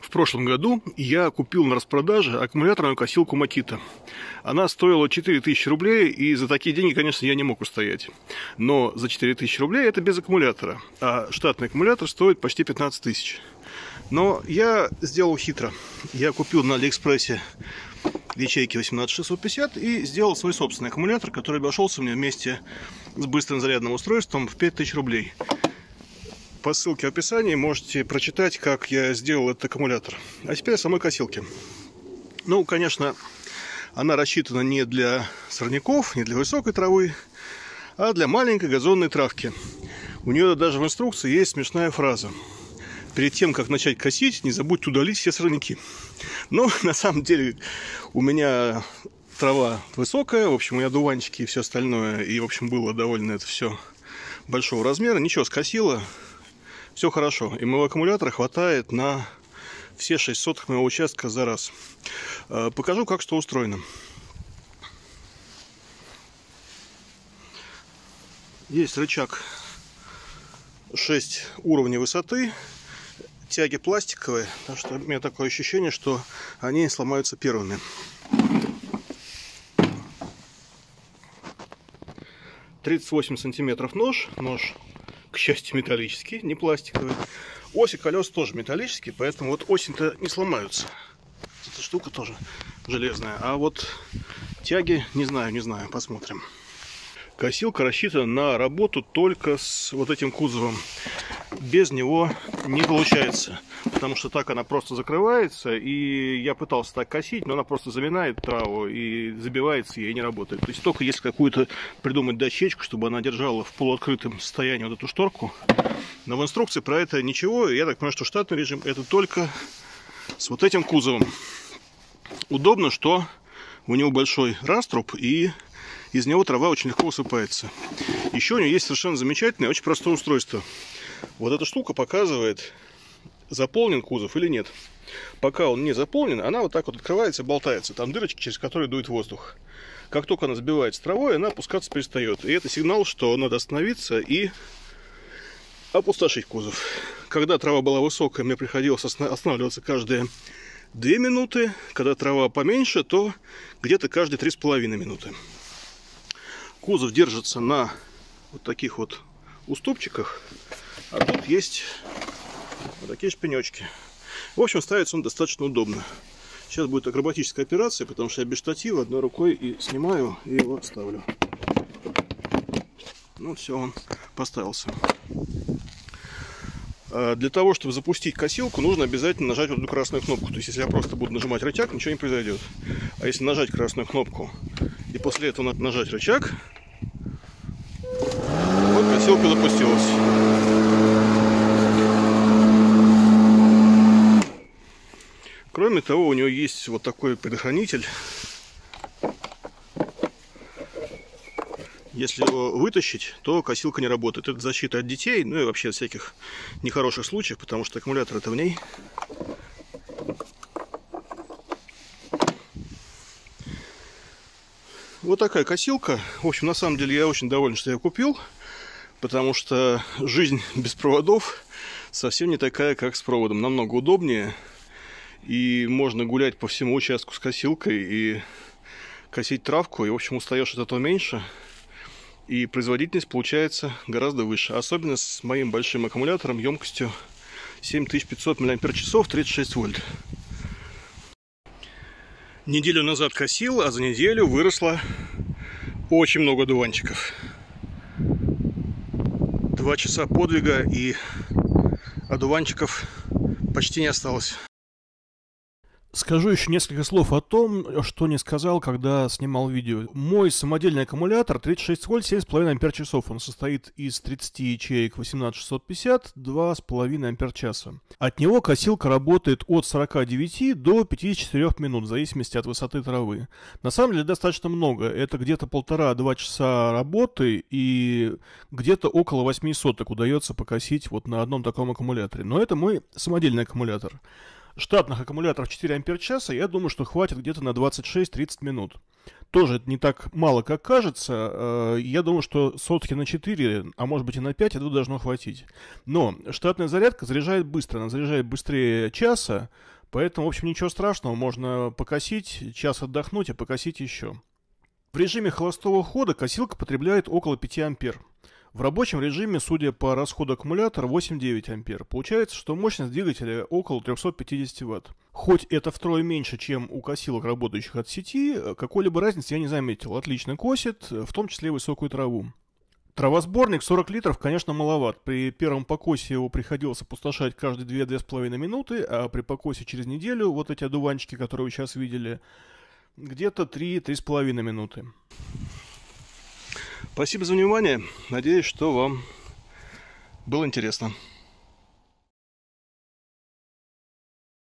В прошлом году я купил на распродаже аккумуляторную косилку Макита. Она стоила 4000 рублей, и за такие деньги, конечно, я не мог устоять. Но за 4000 рублей это без аккумулятора, а штатный аккумулятор стоит почти 15 тысяч. Но я сделал хитро. Я купил на Алиэкспрессе ячейки 18650 и сделал свой собственный аккумулятор, который обошелся мне вместе с быстрым зарядным устройством в 5000 рублей. По ссылке в описании можете прочитать, как я сделал этот аккумулятор. А теперь о самой косилке. Ну, конечно, она рассчитана не для сорняков, не для высокой травы, а для маленькой газонной травки. У нее даже в инструкции есть смешная фраза. Перед тем, как начать косить, не забудьте удалить все сорняки. Но на самом деле у меня трава высокая, в общем, у меня дуванчики и все остальное, и, в общем, было довольно это все большого размера. Ничего, скосило, все хорошо. И моего аккумулятора хватает на все 6 сотых моего участка за раз. Э, покажу, как что устроено. Есть рычаг 6 уровней высоты. Тяги пластиковые, так что у меня такое ощущение, что они сломаются первыми. Тридцать восемь сантиметров нож. Нож к счастью, металлические, не пластиковые. Оси колес тоже металлические, поэтому вот осень-то не сломаются. Эта штука тоже железная. А вот тяги, не знаю, не знаю, посмотрим. Косилка рассчитана на работу только с вот этим кузовом. Без него не получается потому что так она просто закрывается, и я пытался так косить, но она просто заминает траву и забивается, и не работает. То есть только если какую-то придумать дощечку, чтобы она держала в полуоткрытом состоянии вот эту шторку, но в инструкции про это ничего, я так понимаю, что штатный режим это только с вот этим кузовом. Удобно, что у него большой раструб, и из него трава очень легко высыпается. Еще у него есть совершенно замечательное, очень простое устройство. Вот эта штука показывает, заполнен кузов или нет. Пока он не заполнен, она вот так вот открывается, болтается. Там дырочки, через которые дует воздух. Как только она забивается травой, она опускаться перестает. И это сигнал, что надо остановиться и опустошить кузов. Когда трава была высокая, мне приходилось останавливаться каждые 2 минуты. Когда трава поменьше, то где-то каждые 3,5 минуты. Кузов держится на вот таких вот уступчиках. А тут есть вот такие шпинечки. В общем, ставится он достаточно удобно. Сейчас будет акробатическая операция, потому что я без штатива одной рукой и снимаю, и его ставлю. Ну, все, он поставился. А для того, чтобы запустить косилку, нужно обязательно нажать вот эту красную кнопку. То есть, если я просто буду нажимать рычаг, ничего не произойдет. А если нажать красную кнопку и после этого нажать рычаг, вот косилка запустилась. Кроме того, у него есть вот такой предохранитель. Если его вытащить, то косилка не работает. Это защита от детей, ну и вообще от всяких нехороших случаев, потому что аккумулятор это в ней. Вот такая косилка. В общем, на самом деле я очень доволен, что я купил, потому что жизнь без проводов совсем не такая, как с проводом. Намного удобнее и можно гулять по всему участку с косилкой и косить травку, и, в общем, устаешь от этого меньше, и производительность получается гораздо выше, особенно с моим большим аккумулятором емкостью 7500 мАч, 36 вольт. Неделю назад косил, а за неделю выросло очень много дуванчиков. Два часа подвига и одуванчиков почти не осталось. Скажу еще несколько слов о том, что не сказал, когда снимал видео. Мой самодельный аккумулятор 36 вольт 7,5 ампер часов. Он состоит из 30 ячеек 18650, 2,5 ампер часа. От него косилка работает от 49 до 54 минут, в зависимости от высоты травы. На самом деле достаточно много. Это где-то полтора-два часа работы и где-то около 8 соток удается покосить вот на одном таком аккумуляторе. Но это мой самодельный аккумулятор. Штатных аккумуляторов 4 ампер часа, я думаю, что хватит где-то на 26-30 минут. Тоже это не так мало, как кажется. Э, я думаю, что сотки на 4, а может быть и на 5 этого должно хватить. Но штатная зарядка заряжает быстро, она заряжает быстрее часа, поэтому, в общем, ничего страшного, можно покосить, час отдохнуть и покосить еще. В режиме холостого хода косилка потребляет около 5 ампер. В рабочем режиме, судя по расходу аккумулятора, 8-9 ампер. Получается, что мощность двигателя около 350 ватт. Хоть это втрое меньше, чем у косилок, работающих от сети, какой-либо разницы я не заметил. Отлично косит, в том числе высокую траву. Травосборник 40 литров, конечно, маловат. При первом покосе его приходилось опустошать каждые 2-2,5 минуты, а при покосе через неделю, вот эти одуванчики, которые вы сейчас видели, где-то 3-3,5 минуты. Спасибо за внимание. Надеюсь, что вам было интересно.